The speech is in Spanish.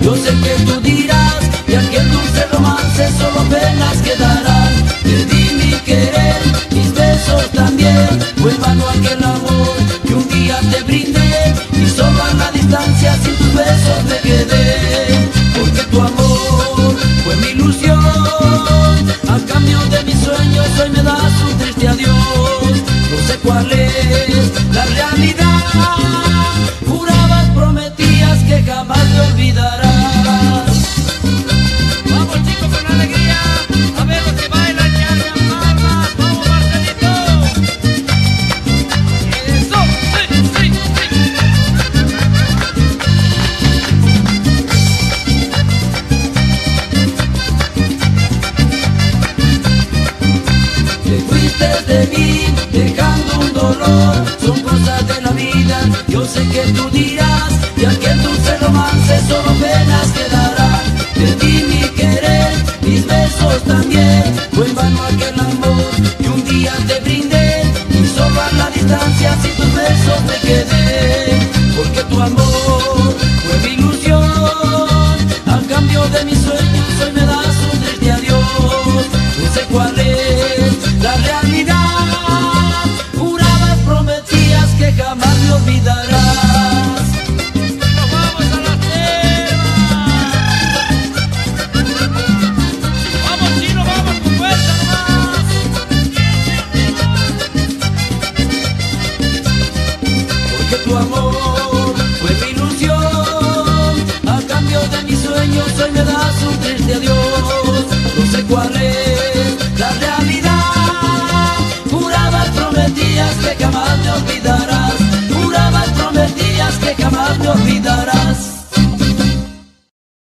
Yo sé que tú dirás que aquel dulce romance solo penas quedarán. De mí, dejando un dolor, son cosas de la vida, yo sé que tú dirás, y aquel dulce romance solo penas quedará, de ti mi querer, mis besos también, fue en vano aquel amor, que un día te brindé, y solo a la distancia sin tus besos me quedé, porque tu amor fue mi ilusión, al cambio de mis sueños hoy me das un triste adiós, no sé cuál es tu amor.